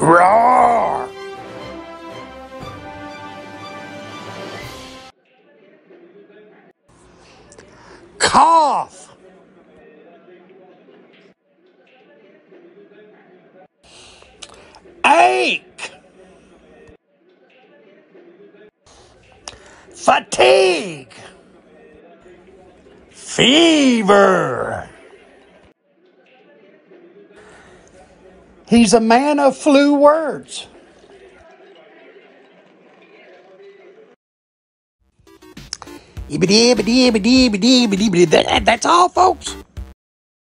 Roar! Cough! Ache! Fatigue! Fever! He's a man of few words. That's all, folks.